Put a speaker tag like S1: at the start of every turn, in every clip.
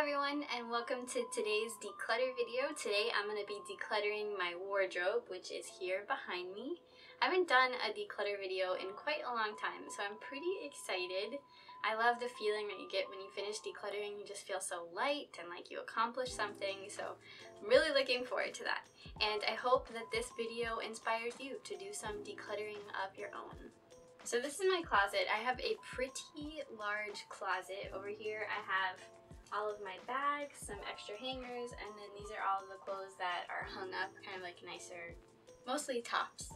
S1: everyone and welcome to today's declutter video. Today I'm going to be decluttering my wardrobe which is here behind me. I haven't done a declutter video in quite a long time so I'm pretty excited. I love the feeling that you get when you finish decluttering. You just feel so light and like you accomplished something so I'm really looking forward to that. And I hope that this video inspires you to do some decluttering of your own. So this is my closet. I have a pretty large closet. Over here I have all of my bags, some extra hangers, and then these are all the clothes that are hung up, kind of like nicer, mostly tops.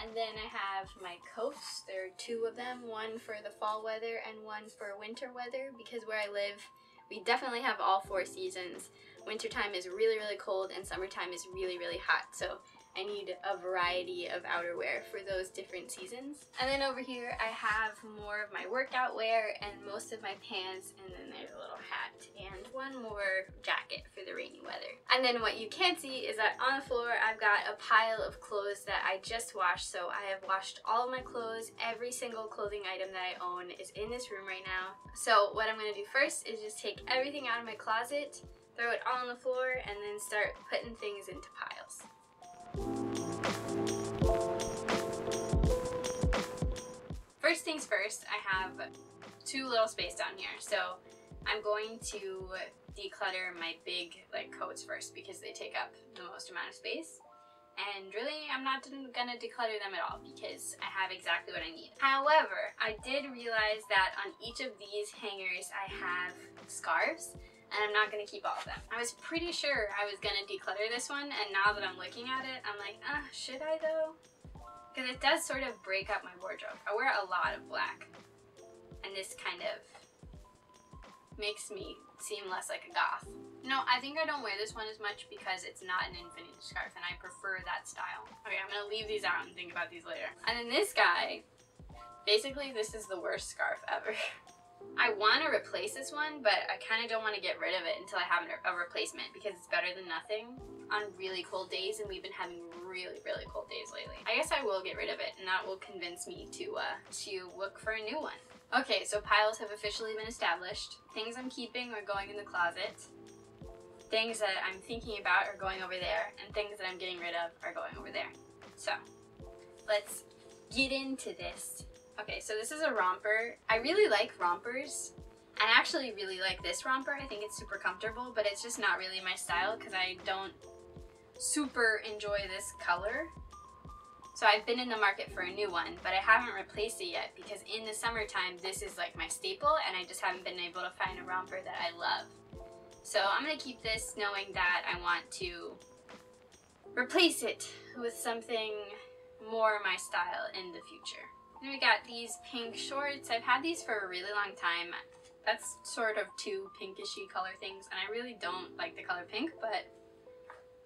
S1: And then I have my coats. There are two of them, one for the fall weather and one for winter weather because where I live, we definitely have all four seasons. Wintertime is really, really cold and summertime is really, really hot. So I need a variety of outerwear for those different seasons. And then over here I have more of my workout wear and most of my pants and then there's a little hat and one more jacket for the rainy weather. And then what you can see is that on the floor I've got a pile of clothes that I just washed. So I have washed all of my clothes. Every single clothing item that I own is in this room right now. So what I'm going to do first is just take everything out of my closet, throw it all on the floor, and then start putting things into piles. First things first, I have too little space down here. So I'm going to declutter my big like coats first because they take up the most amount of space. And really, I'm not gonna declutter them at all because I have exactly what I need. However, I did realize that on each of these hangers, I have scarves and I'm not gonna keep all of them. I was pretty sure I was gonna declutter this one and now that I'm looking at it, I'm like, uh, should I though? Because it does sort of break up my wardrobe. I wear a lot of black and this kind of makes me seem less like a goth. No, I think I don't wear this one as much because it's not an infinite scarf and I prefer that style. Okay, I'm gonna leave these out and think about these later. And then this guy, basically this is the worst scarf ever. I want to replace this one, but I kind of don't want to get rid of it until I have a replacement because it's better than nothing on really cold days and we've been having really, really cold days lately. I guess I will get rid of it and that will convince me to, uh, to look for a new one. Okay, so piles have officially been established. Things I'm keeping are going in the closet. Things that I'm thinking about are going over there and things that I'm getting rid of are going over there. So, let's get into this. Okay, so this is a romper. I really like rompers. I actually really like this romper. I think it's super comfortable, but it's just not really my style because I don't super enjoy this color. So I've been in the market for a new one, but I haven't replaced it yet because in the summertime, this is like my staple and I just haven't been able to find a romper that I love. So I'm gonna keep this knowing that I want to replace it with something more my style in the future. Then we got these pink shorts. I've had these for a really long time. That's sort of two pinkishy color things, and I really don't like the color pink, but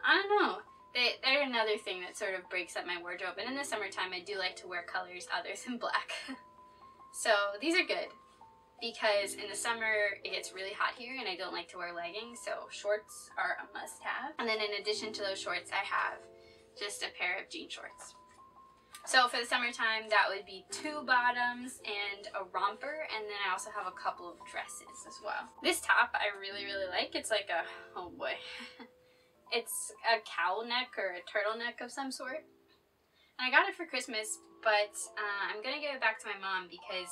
S1: I don't know. They, they're another thing that sort of breaks up my wardrobe, and in the summertime I do like to wear colors other than black. so these are good because in the summer it gets really hot here and I don't like to wear leggings, so shorts are a must-have. And then in addition to those shorts, I have just a pair of jean shorts. So for the summertime, that would be two bottoms and a romper, and then I also have a couple of dresses as well. This top I really, really like. It's like a, oh boy. it's a cowl neck or a turtleneck of some sort. And I got it for Christmas, but uh, I'm gonna give it back to my mom because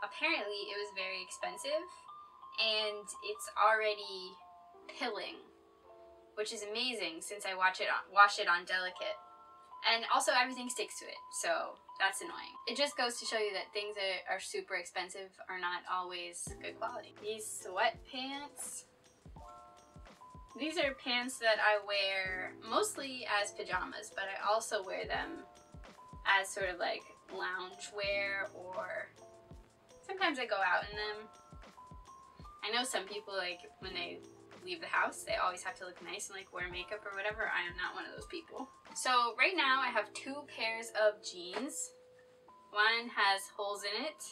S1: apparently it was very expensive and it's already pilling, which is amazing since I watch it on, wash it on Delicate. And also everything sticks to it, so that's annoying. It just goes to show you that things that are super expensive are not always good quality. These sweatpants. These are pants that I wear mostly as pajamas, but I also wear them as sort of like lounge wear or sometimes I go out in them. I know some people like when they leave the house. They always have to look nice and like wear makeup or whatever. I am not one of those people. So right now I have two pairs of jeans. One has holes in it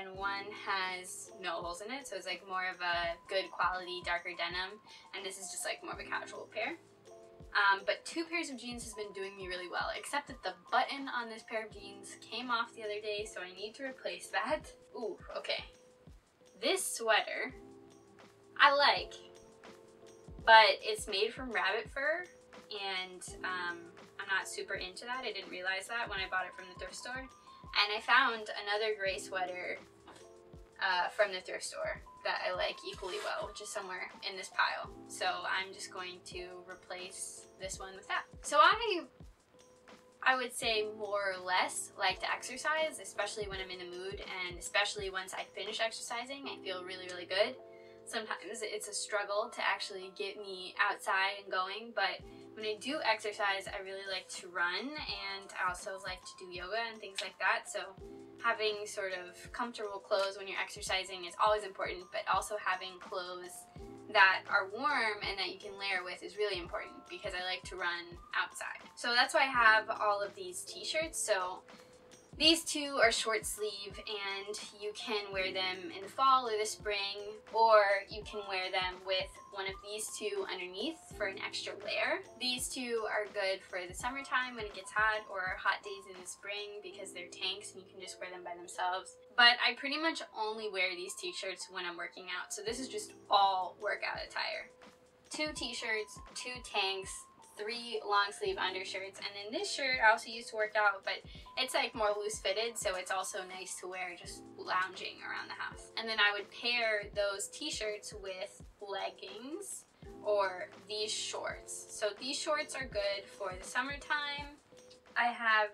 S1: and one has no holes in it. So it's like more of a good quality darker denim. And this is just like more of a casual pair. Um, but two pairs of jeans has been doing me really well, except that the button on this pair of jeans came off the other day, so I need to replace that. Ooh, okay. This sweater I like, but it's made from rabbit fur, and um, I'm not super into that. I didn't realize that when I bought it from the thrift store. And I found another gray sweater uh, from the thrift store that I like equally well, which is somewhere in this pile. So I'm just going to replace this one with that. So I I would say more or less like to exercise, especially when I'm in the mood and especially once I finish exercising, I feel really, really good. Sometimes it's a struggle to actually get me outside and going, but when I do exercise, I really like to run and I also like to do yoga and things like that. So having sort of comfortable clothes when you're exercising is always important, but also having clothes that are warm and that you can layer with is really important because I like to run outside. So that's why I have all of these t-shirts. So these two are short sleeve and you can wear them in the fall or the spring or you can wear them with one of these two underneath for an extra layer. These two are good for the summertime when it gets hot or hot days in the spring because they're tanks and you can just wear them by themselves. But I pretty much only wear these t-shirts when I'm working out. So this is just all workout attire. Two t-shirts, two tanks, three long sleeve undershirts. And then this shirt I also used to work out, but it's like more loose fitted, so it's also nice to wear just lounging around the house. And then I would pair those t-shirts with leggings or these shorts. So these shorts are good for the summertime. I have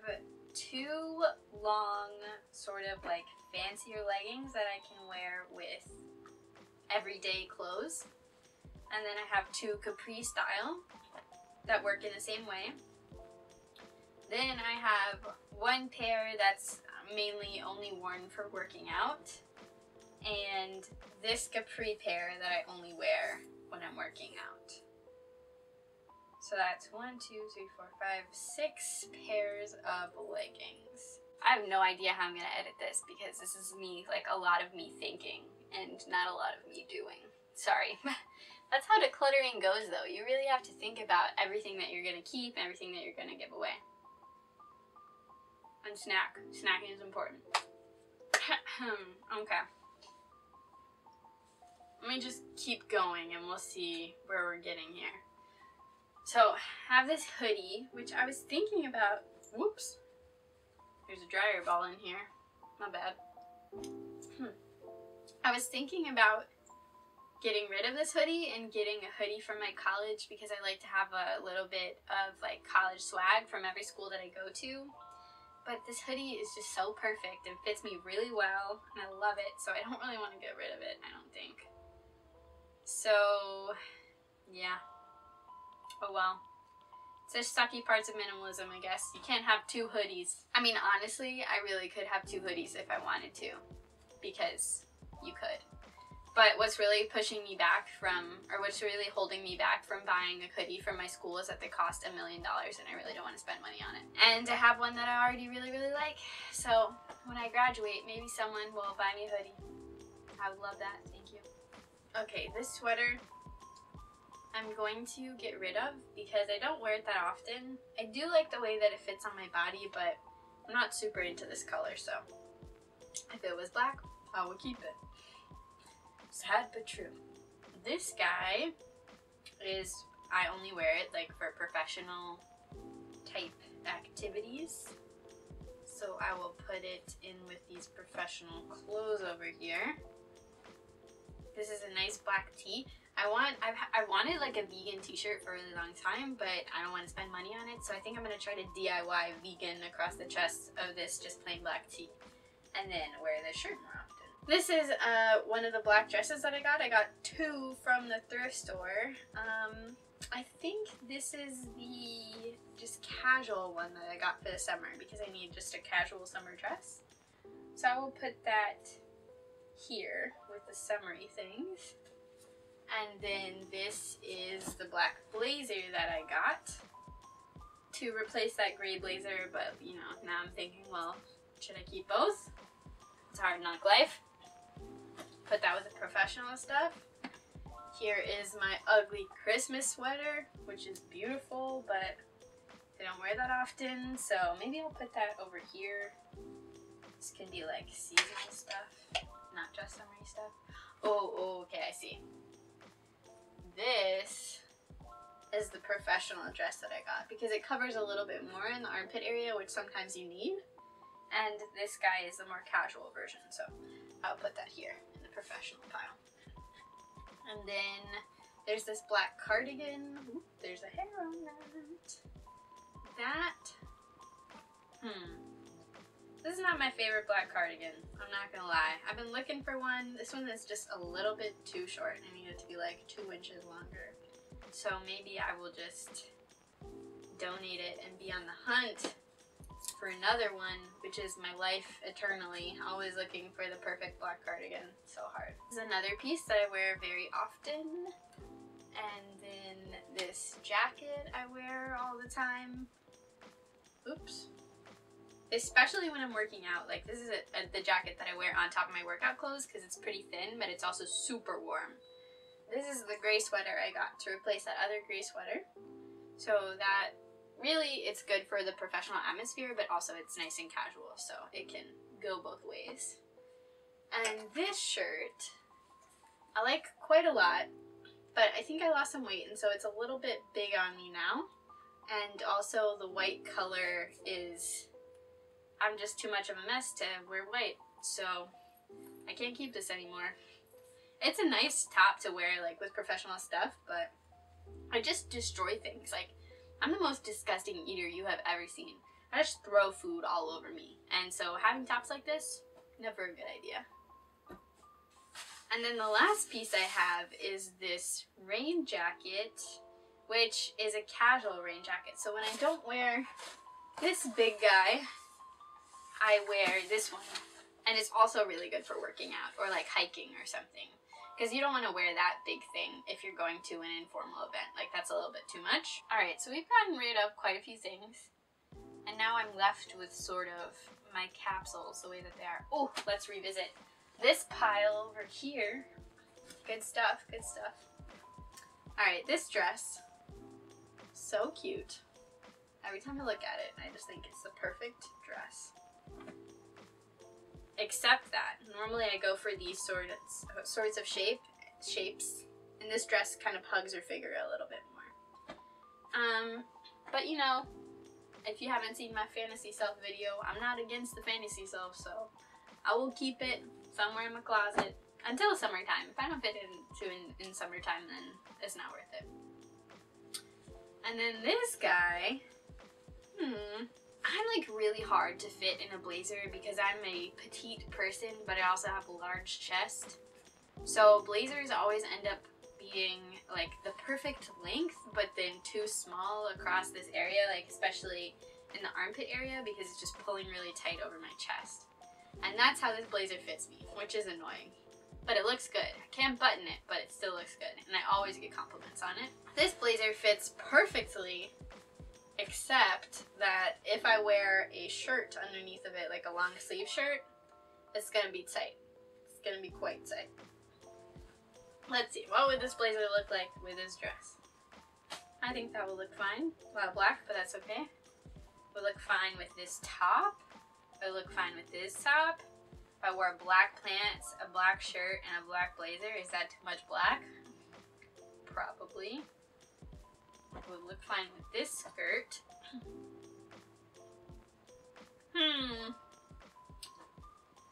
S1: two long sort of like fancier leggings that I can wear with everyday clothes. And then I have two capri style that work in the same way. Then I have one pair that's mainly only worn for working out. And this capri pair that I only wear when I'm working out. So that's one, two, three, four, five, six pairs of leggings. I have no idea how I'm gonna edit this because this is me, like a lot of me thinking and not a lot of me doing. Sorry. That's how decluttering goes though. You really have to think about everything that you're gonna keep everything that you're gonna give away. And snack. Snacking is important. okay. Let me just keep going and we'll see where we're getting here. So, have this hoodie, which I was thinking about. Whoops. There's a dryer ball in here. My bad. Hmm. I was thinking about getting rid of this hoodie and getting a hoodie from my college because I like to have a little bit of like college swag from every school that I go to. But this hoodie is just so perfect and fits me really well and I love it so I don't really want to get rid of it, I don't think. So, yeah. Oh well. It's the sucky parts of minimalism, I guess. You can't have two hoodies. I mean, honestly, I really could have two hoodies if I wanted to. Because you could. But what's really pushing me back from, or what's really holding me back from buying a hoodie from my school is that they cost a million dollars and I really don't want to spend money on it. And I have one that I already really, really like. So when I graduate, maybe someone will buy me a hoodie. I would love that. Thank you. Okay, this sweater I'm going to get rid of because I don't wear it that often. I do like the way that it fits on my body, but I'm not super into this color, so if it was black, I would keep it. Sad but true. This guy is, I only wear it like for professional type activities. So I will put it in with these professional clothes over here. This is a nice black tee. I want, I've, I wanted like a vegan t-shirt for a really long time, but I don't want to spend money on it. So I think I'm going to try to DIY vegan across the chest of this just plain black tee. And then wear the shirt. This is uh, one of the black dresses that I got. I got two from the thrift store. Um, I think this is the just casual one that I got for the summer because I need just a casual summer dress. So I will put that here with the summery things. And then this is the black blazer that I got to replace that gray blazer, but you know, now I'm thinking, well, should I keep both? It's hard knock life put that with the professional stuff. Here is my ugly Christmas sweater, which is beautiful, but I don't wear that often, so maybe I'll put that over here. This can be like seasonal stuff, not just summery stuff. Oh, oh, okay, I see. this is the professional dress that I got because it covers a little bit more in the armpit area, which sometimes you need. And this guy is the more casual version, so I'll put that here professional pile. And then there's this black cardigan. Ooh, there's a hair on that. That, hmm. This is not my favorite black cardigan. I'm not gonna lie. I've been looking for one. This one is just a little bit too short. I need it to be like two inches longer. So maybe I will just donate it and be on the hunt another one, which is my life eternally. Always looking for the perfect black cardigan. So hard. This is another piece that I wear very often. And then this jacket I wear all the time. Oops. Especially when I'm working out. Like this is a, a, the jacket that I wear on top of my workout clothes because it's pretty thin, but it's also super warm. This is the gray sweater I got to replace that other gray sweater. So that really it's good for the professional atmosphere, but also it's nice and casual, so it can go both ways. And this shirt, I like quite a lot, but I think I lost some weight, and so it's a little bit big on me now. And also the white color is, I'm just too much of a mess to wear white, so I can't keep this anymore. It's a nice top to wear like with professional stuff, but I just destroy things. Like I'm the most disgusting eater you have ever seen. I just throw food all over me. And so having tops like this, never a good idea. And then the last piece I have is this rain jacket, which is a casual rain jacket. So when I don't wear this big guy, I wear this one. And it's also really good for working out or like hiking or something. Because you don't want to wear that big thing if you're going to an informal event. Like, that's a little bit too much. Alright, so we've gotten rid of quite a few things. And now I'm left with sort of my capsules the way that they are. Oh, let's revisit this pile over here. Good stuff, good stuff. Alright, this dress. So cute. Every time I look at it, I just think it's the perfect dress accept that. Normally I go for these sorts sorts of shape shapes, and this dress kind of hugs her figure a little bit more. Um, but you know, if you haven't seen my fantasy self video, I'm not against the fantasy self, so I will keep it somewhere in my closet until summertime. If I don't fit into in, in summertime, then it's not worth it. And then this guy, hmm, I'm like really hard to fit in a blazer because I'm a petite person, but I also have a large chest. So blazers always end up being like the perfect length, but then too small across this area, like especially in the armpit area because it's just pulling really tight over my chest. And that's how this blazer fits me, which is annoying. But it looks good. I can't button it, but it still looks good. And I always get compliments on it. This blazer fits perfectly except that if I wear a shirt underneath of it, like a long sleeve shirt, it's gonna be tight. It's gonna be quite tight. Let's see, what would this blazer look like with this dress? I think that will look fine. A lot of black, but that's okay. Would look fine with this top. Would look fine with this top. If I wore black pants, a black shirt, and a black blazer, is that too much black? Probably would look fine with this skirt. Hmm.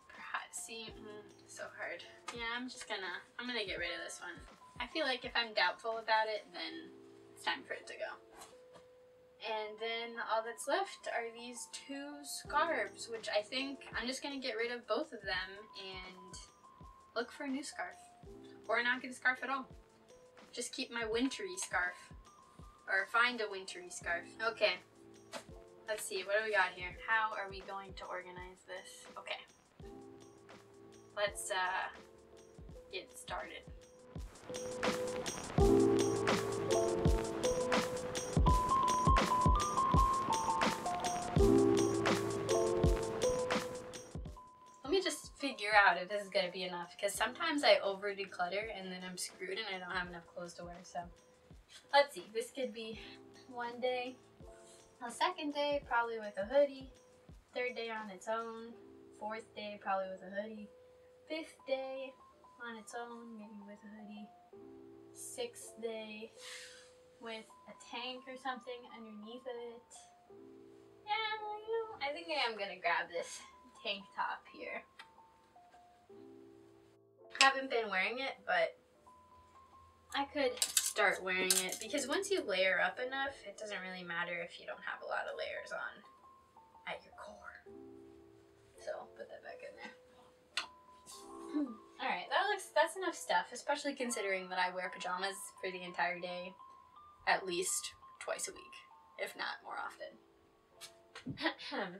S1: Perhaps, see, mm, so hard. Yeah, I'm just gonna, I'm gonna get rid of this one. I feel like if I'm doubtful about it, then it's time for it to go. And then all that's left are these two scarves, which I think I'm just gonna get rid of both of them and look for a new scarf. Or not get a scarf at all. Just keep my wintry scarf. Or find a wintry scarf. Okay. Let's see, what do we got here? How are we going to organize this? Okay. Let's uh, get started. Let me just figure out if this is gonna be enough because sometimes I over declutter and then I'm screwed and I don't have enough clothes to wear so Let's see, this could be one day, a second day probably with a hoodie, third day on its own, fourth day probably with a hoodie, fifth day on its own, maybe with a hoodie, sixth day with a tank or something underneath it. Yeah, you know, I think I am gonna grab this tank top here. Haven't been wearing it, but I could start wearing it because once you layer up enough, it doesn't really matter if you don't have a lot of layers on at your core. So put that back in there. Hmm. All right, that looks that's enough stuff, especially considering that I wear pajamas for the entire day, at least twice a week, if not more often.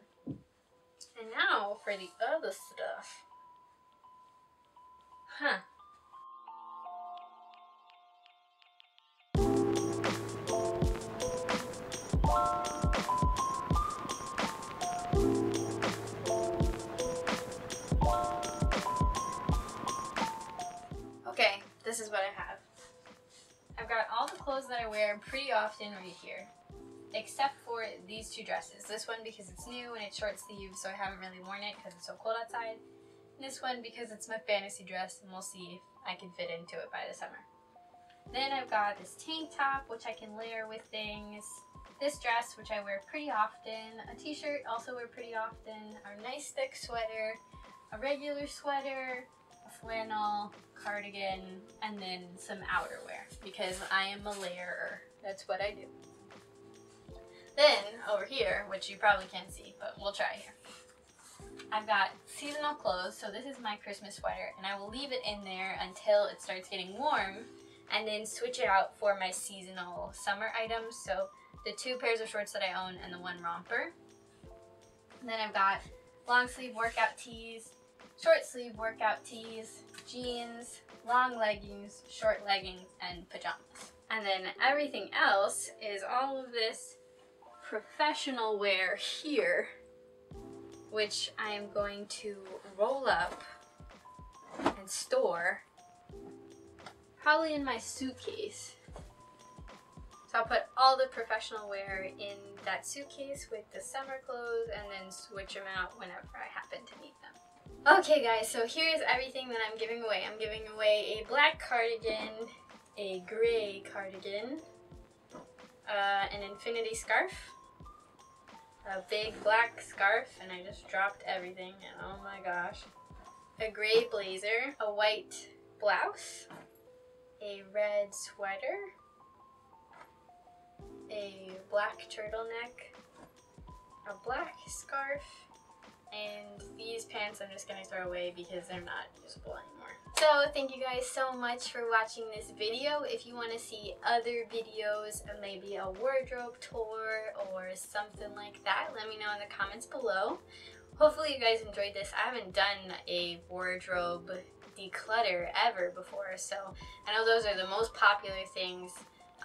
S1: and now for the other stuff. Huh. This is what I have. I've got all the clothes that I wear pretty often right here, except for these two dresses. This one because it's new and it's short sleeve, so I haven't really worn it because it's so cold outside. And this one because it's my fantasy dress and we'll see if I can fit into it by the summer. Then I've got this tank top, which I can layer with things. This dress, which I wear pretty often. A t-shirt, also wear pretty often. A nice thick sweater. A regular sweater. Flannel cardigan, and then some outerwear because I am a layerer. That's what I do. Then over here, which you probably can't see, but we'll try here. I've got seasonal clothes, so this is my Christmas sweater, and I will leave it in there until it starts getting warm, and then switch it out for my seasonal summer items. So the two pairs of shorts that I own and the one romper. And then I've got long sleeve workout tees, short sleeve workout tees, jeans, long leggings, short leggings, and pajamas. And then everything else is all of this professional wear here, which I am going to roll up and store probably in my suitcase. So I'll put all the professional wear in that suitcase with the summer clothes and then switch them out whenever I happen to need them. Okay guys, so here's everything that I'm giving away. I'm giving away a black cardigan, a gray cardigan, uh, an infinity scarf, a big black scarf, and I just dropped everything, and oh my gosh. A gray blazer, a white blouse, a red sweater, a black turtleneck, a black scarf, and these pants I'm just gonna throw away because they're not usable anymore. So thank you guys so much for watching this video. If you want to see other videos, maybe a wardrobe tour or something like that, let me know in the comments below. Hopefully you guys enjoyed this. I haven't done a wardrobe declutter ever before, so I know those are the most popular things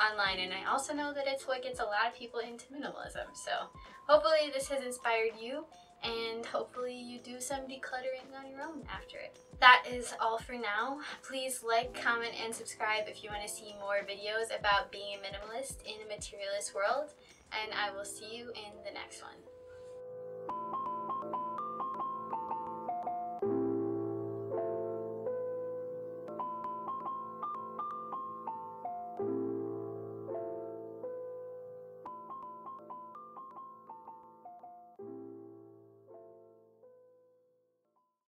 S1: online and I also know that it's what gets a lot of people into minimalism. So hopefully this has inspired you and hopefully you do some decluttering on your own after it. That is all for now. Please like, comment, and subscribe if you want to see more videos about being a minimalist in a materialist world, and I will see you in the next one.